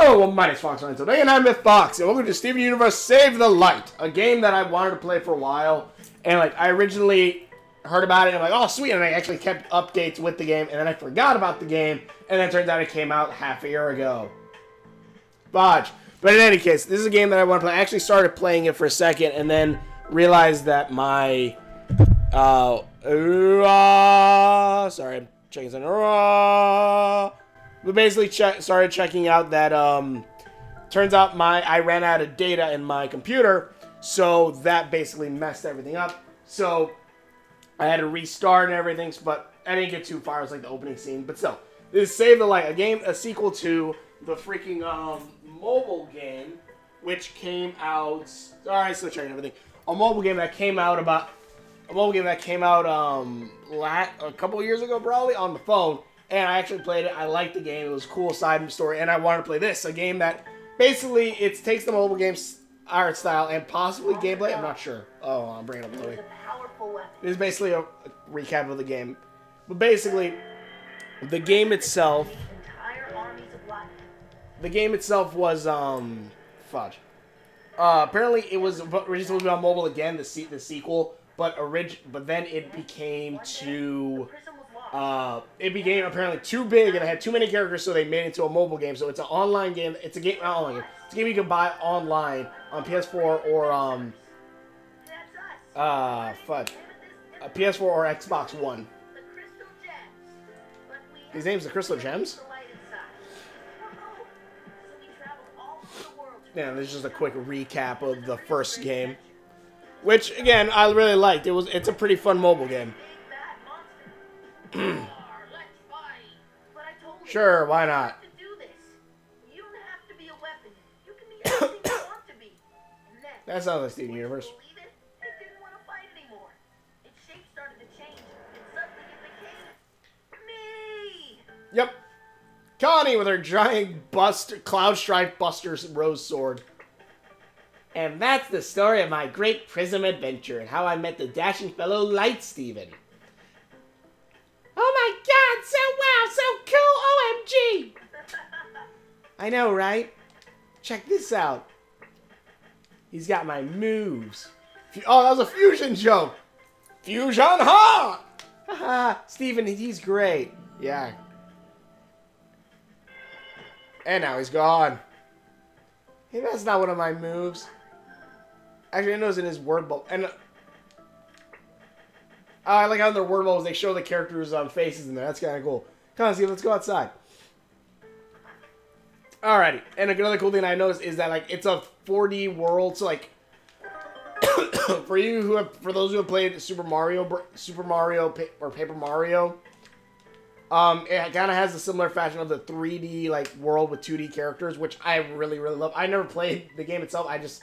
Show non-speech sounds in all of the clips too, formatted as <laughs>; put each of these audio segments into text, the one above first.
Oh, well, my name's Fox Ryan today, and I'm with Fox, and welcome to Steven Universe Save the Light, a game that I wanted to play for a while, and like I originally heard about it, and I'm like, oh, sweet, and I actually kept updates with the game, and then I forgot about the game, and then it turns out it came out half a year ago. Bodge. But in any case, this is a game that I want to play. I actually started playing it for a second, and then realized that my, uh, uh sorry, I'm checking something. Uh, we basically che started checking out that um, turns out my I ran out of data in my computer, so that basically messed everything up. So I had to restart and everything, but I didn't get too far. It was like the opening scene, but still, this is Save the Light, a game, a sequel to the freaking um, mobile game, which came out. Right, still checking everything. A mobile game that came out about a mobile game that came out um a couple years ago, probably on the phone and I actually played it. I liked the game. It was a cool side story, and I wanted to play this, a game that basically it takes the mobile game's art style and possibly gameplay. I'm not sure. Oh, I'm bringing up Louis. It is basically a, a recap of the game, but basically, the game itself. The game itself was um fudge. Uh, apparently, it was originally supposed to be on mobile again, the se the sequel, but orig but then it became too uh, it became apparently too big and it had too many characters, so they made it into a mobile game. So it's an online game. It's a game. Online game. It's a game you can buy online on PS4 or um. Uh, fudge. A PS4 or Xbox One. His name's the Crystal Gems. Yeah, this is just a quick recap of the first game, which again I really liked. It was it's a pretty fun mobile game. Sure, why not? That sounds like Steven Universe. Yep. Connie with her giant bust cloud stripe buster's rose sword. And that's the story of my great prism adventure and how I met the dashing fellow Light Steven. I know, right? Check this out. He's got my moves. Oh, that was a fusion joke. Fusion ha! Haha, Steven, he's great. Yeah. And now he's gone. Hey, that's not one of my moves. Actually, I know it's in his word book. And uh, I like how in their word bubbles they show the characters' um, faces in there. That's kind of cool. Come on, Steve, let's go outside. Alrighty, and another cool thing I noticed is that like it's a 4D world, so like <coughs> for you who have, for those who have played Super Mario, Super Mario or Paper Mario, um, it kind of has a similar fashion of the 3D like world with 2D characters, which I really really love. I never played the game itself. I just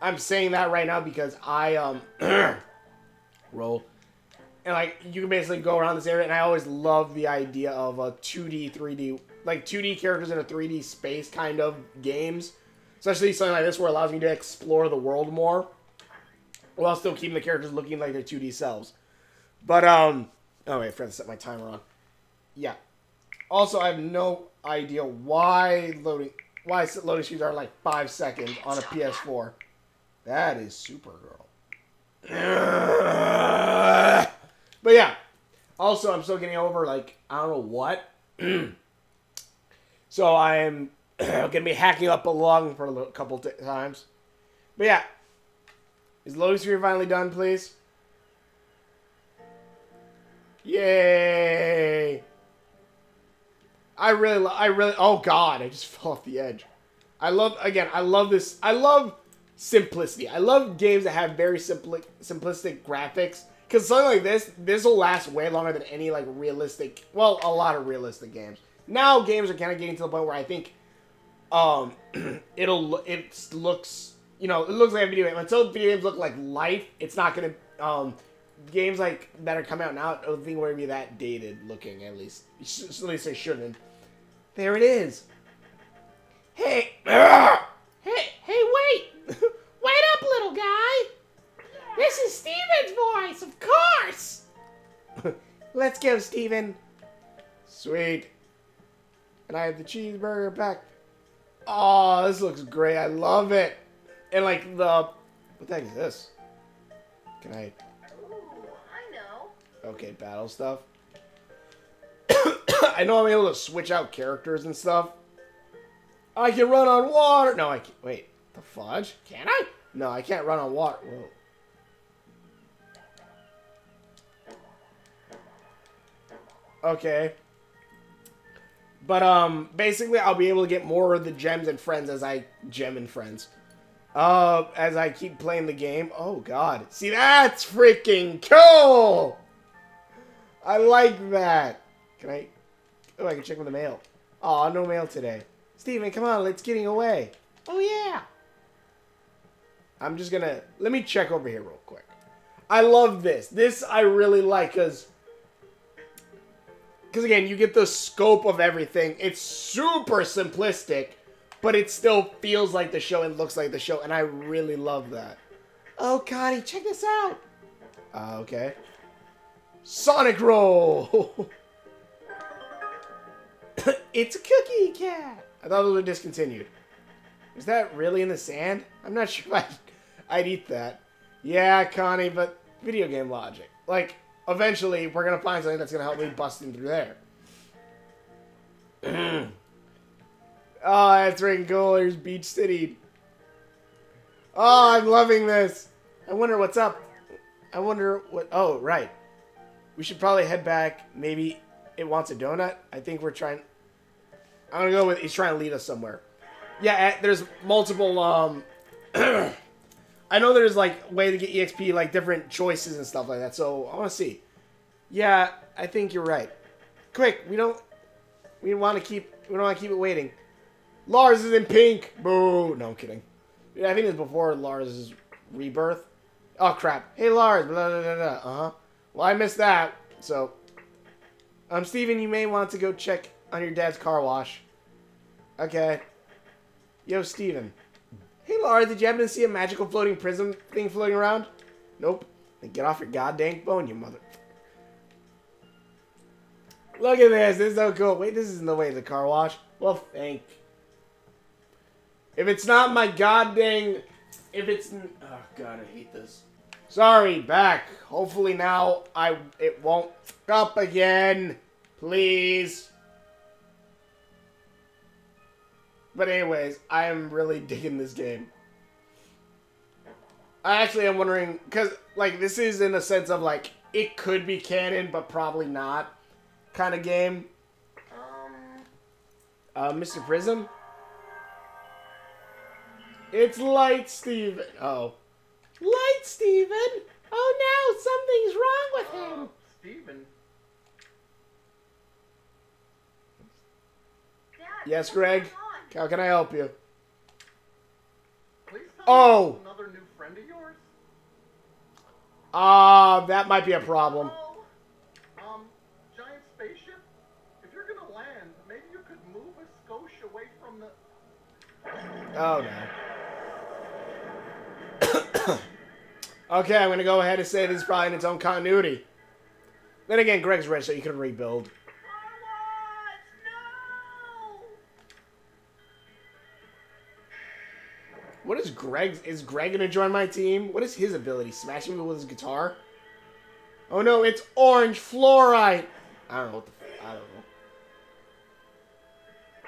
I'm saying that right now because I um <coughs> roll and like you can basically go around this area and i always love the idea of a 2d 3d like 2d characters in a 3d space kind of games especially something like this where it allows me to explore the world more while still keeping the characters looking like their 2d selves. But um oh wait i forgot to set my timer on. Yeah. Also i have no idea why loading why loading screens are like five seconds on a ps4 that is supergirl <clears throat> But yeah. Also, I'm still getting over like I don't know what. <clears throat> so I'm <clears throat> gonna be hacking up a lung for a couple times. But yeah, is loading screen finally done, please? Yay! I really, I really, oh god, I just <laughs> fell off the edge. I love, again, I love this, I love simplicity. I love games that have very simple, simplistic graphics because something like this, this will last way longer than any like realistic, well, a lot of realistic games. Now games are kind of getting to the point where I think, um, <clears throat> it'll it looks, you know, it looks like a video game. Until video games look like life, it's not gonna. Um, games like that are coming out now, I don't think will be that dated looking. At least, at least they shouldn't. There it is. Hey, <clears throat> Let's go, Steven. Sweet. And I have the cheeseburger back. Oh, this looks great. I love it. And like the what the heck is this? Can I Ooh, I know. okay, battle stuff. <coughs> I know I'm able to switch out characters and stuff. I can run on water. No, I can't. Wait, the fudge? Can I? No, I can't run on water. Whoa. Okay. But um, basically, I'll be able to get more of the gems and friends as I gem and friends. Uh, as I keep playing the game. Oh God, see that's freaking cool. I like that. Can I? Oh, I can check with the mail. Oh, no mail today. Steven, come on, let's getting away. Oh yeah. I'm just gonna let me check over here real quick. I love this. This I really like because because again, you get the scope of everything. It's super simplistic, but it still feels like the show and looks like the show, and I really love that. Oh, Connie, check this out. Uh, okay. Sonic Roll. <laughs> it's a cookie cat. I thought those were discontinued. Is that really in the sand? I'm not <laughs> sure I'd, I'd eat that. Yeah, Connie, but video game logic. Like, eventually, we're to find something that's to help me bust in through there. oh, that's freaking cool. Beach City. Oh, I'm loving this. I wonder what's up. I wonder what... Oh, right. We should probably head back. Maybe it wants a donut. I think we're trying... I'm to go with... He's trying to lead us somewhere. Yeah, eh, there's multiple... um. <clears throat> I know there's like way to get EXP, like different choices and stuff like that. So I want to see. Yeah, I think you're right. Quick, we don't we want to keep we don't want to keep it waiting. Lars is in pink. Boo! No, I'm kidding. I think it's before Lars' rebirth. Oh crap! Hey Lars. Blah blah blah. blah. Uh huh. Well, I missed that. So, um, Steven, you may want to go check on your dad's car wash. Okay. Yo, Steven. Laura, did you happen to see a magical floating prism thing floating around? Nope. Then get off your goddamn phone, you mother. Look at this. This is so cool. Wait, this isn't the way to the car wash. Well, thank. If it's not my goddamn. If it's. Oh, God, I hate this. Sorry, back. Hopefully now I it won't up again. Please. But anyways, I am really digging this game. I actually am wondering because like this is in a sense of like it could be canon, but probably not kind of game. Um, Uh, Mr. Prism. It's Light Steven. Oh. Light Steven? Oh no, something's wrong with him. Steven. Dad. Yes, Greg? How can I help you? Please tell Oh. Me another new friend of yours. Ah, that might be a problem. Oh, um, giant spaceship. If you're gonna land, maybe you could move a skosh away from the. Oh no. <coughs> okay, I'm gonna go ahead and say this is probably in its own continuity. Then again, Greg's rich, so you can rebuild. What is Greg? Is Greg gonna join my team? What is his ability? Smashing people with his guitar? Oh no, it's orange fluorite. I don't know what the. f- I don't know.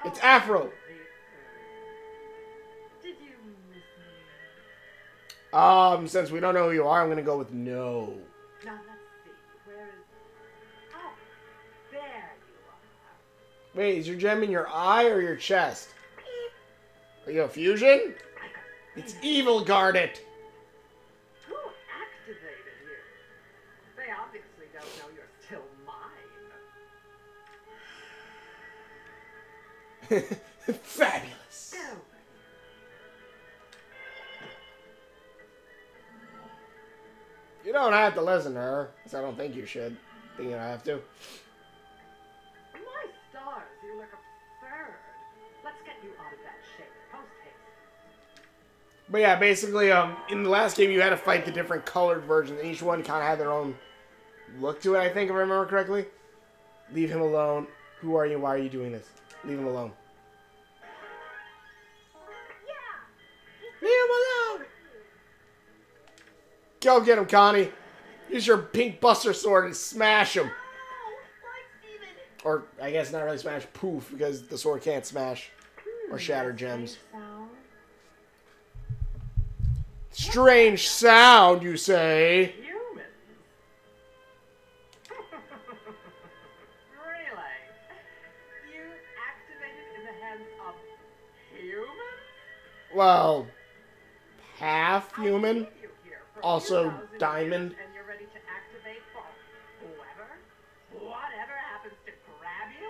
It's Afro. Did you miss me? Um, since we don't know who you are, I'm gonna go with no. Now let's see. Where is? Oh, there you are. Wait, is your gem in your eye or your chest? Are you a fusion? It's evil guard it. Who activated you? They obviously don't know you're still mine. <laughs> Fabulous. Go. You don't have to listen to her, 'cause I don't think you should. think you don't have to. But yeah, basically, um, in the last game, you had to fight the different colored versions, and each one kind of had their own look to it, I think, if I remember correctly. Leave him alone. Who are you? Why are you doing this? Leave him alone. Yeah. Leave him alone! Go get him, Connie. Use your pink buster sword and smash him. Or, I guess not really smash, poof, because the sword can't smash or shatter gems. Strange sound, you say? Humans. <laughs> really? You activated in the hands of humans? Well, half human. leave you here for Also diamond. And you're ready to activate for whoever, whatever happens to grab you?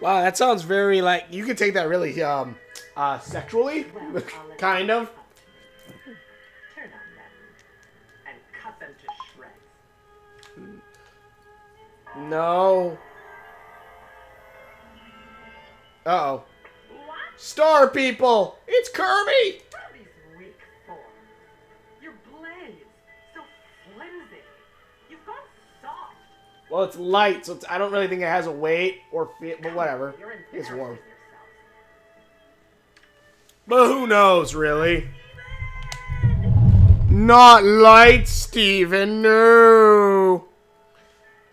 Wow, that sounds very like you could take that really um uh sexually, Well, <laughs> kind of. No. Uh oh. What? Star people! It's Kirby! Kirby's weak form. Your blades, so flimsy. You've gone soft. Well, it's light, so it's, I don't really think it has a weight or feel, but whatever. You're It's warm. yourself. But who knows, really? Not light, Steven. No.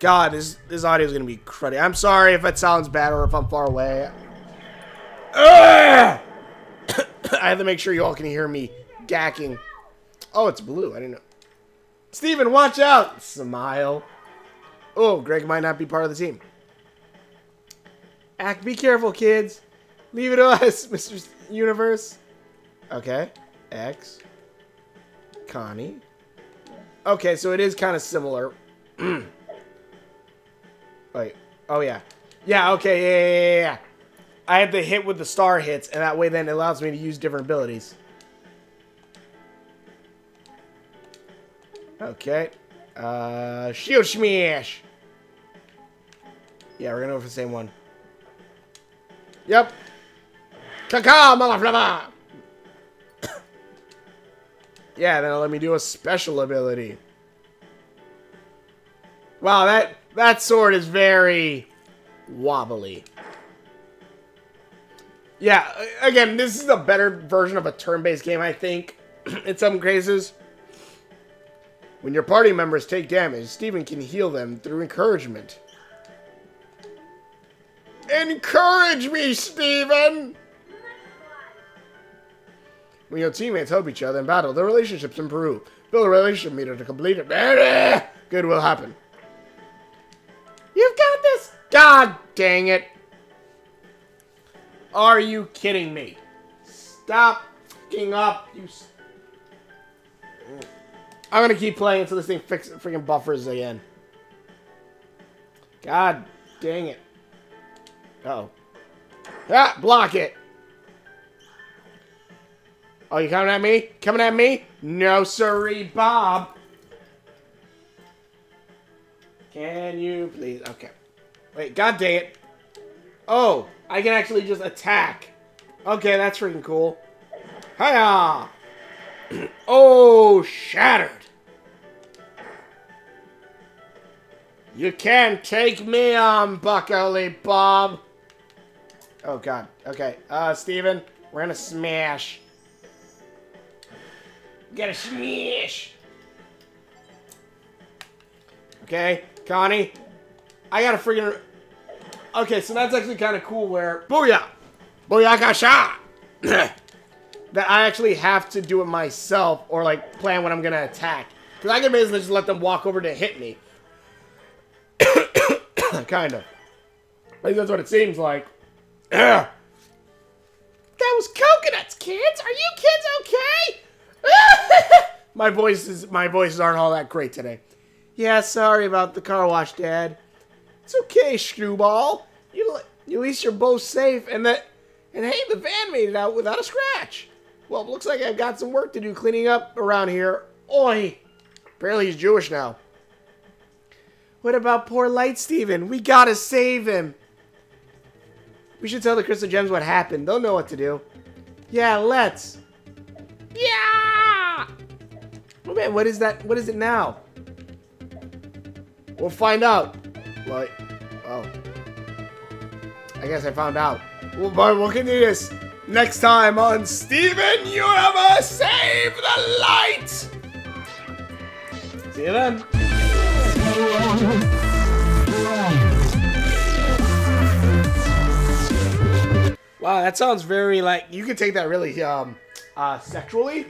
God, this this audio is gonna be cruddy. I'm sorry if it sounds bad or if I'm far away. <coughs> I have to make sure you all can hear me gacking. Oh, it's blue. I didn't know. Steven, watch out! Smile. Oh, Greg might not be part of the team. Act. Be careful, kids. Leave it to us, <laughs> Mr. Universe. Okay. X. Connie. Okay, so it is kind of similar. <clears throat> Wait. Oh, yeah. Yeah, okay, yeah, yeah, yeah, yeah. I have to hit with the star hits, and that way then it allows me to use different abilities. Okay. Uh, shield smash. Yeah, we're gonna go for the same one. Yep. Kaka, motherfucker. <coughs> yeah, then let me do a special ability. Wow, that that sword is very wobbly. Yeah, again, this is a better version of a turn-based game, I think, <clears throat> in some cases. When your party members take damage, Steven can heal them through encouragement. Encourage me, Steven! When your teammates help each other in battle, their relationships improve. Build a relationship meter to complete it. <laughs> Good will happen. God dang it! Are you kidding me? Stop fucking up, you. I'm gonna keep playing until this thing fix freaking buffers again. God dang it. Uh oh. Ah, block it. Oh, you coming at me? Coming at me? No, sirree, Bob. Can you please? Okay. Wait, god dang it. Oh, I can actually just attack. Okay, that's freaking cool. Hiya! <clears throat> oh, shattered. You can't take me on, Buckley Bob. Oh god. Okay. Uh, Steven, we're gonna smash. Get a smash. Okay, Connie. I got a freaking. Okay, so that's actually kind of cool. Where booyah, booyah shot. <coughs> that I actually have to do it myself, or like plan when I'm gonna attack. Because I can basically just let them walk over to hit me. <coughs> kind of. At least that's what it seems like. <coughs> That was coconuts, kids. Are you kids okay? <laughs> my voices, my voices aren't all that great today. Yeah, sorry about the car wash, Dad. It's okay, Screwball. You, at least you're both safe, and that, and hey, the van made it out without a scratch. Well, it looks like I've got some work to do cleaning up around here. Oi! Apparently he's Jewish now. What about poor Light Steven? We gotta save him. We should tell the Crystal Gems what happened. They'll know what to do. Yeah, let's. Yeah! Oh man, what is that? What is it now? We'll find out. What? Oh. I guess I found out. Well, but we'll continue this next time on Steven Universe Save the Light! See you then. Wow, that sounds very like you could take that really um uh sexually.